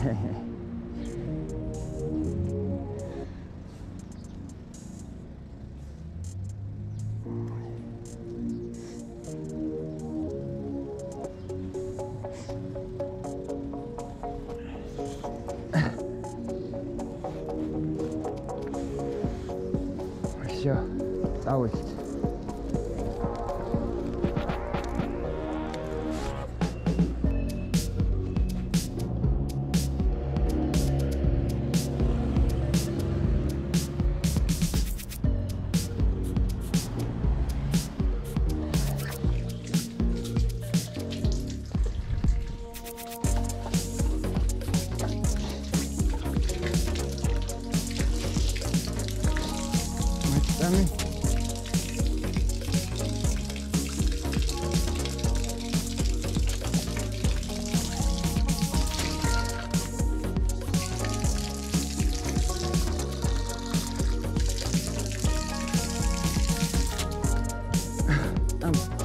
Все, ăn đi ăn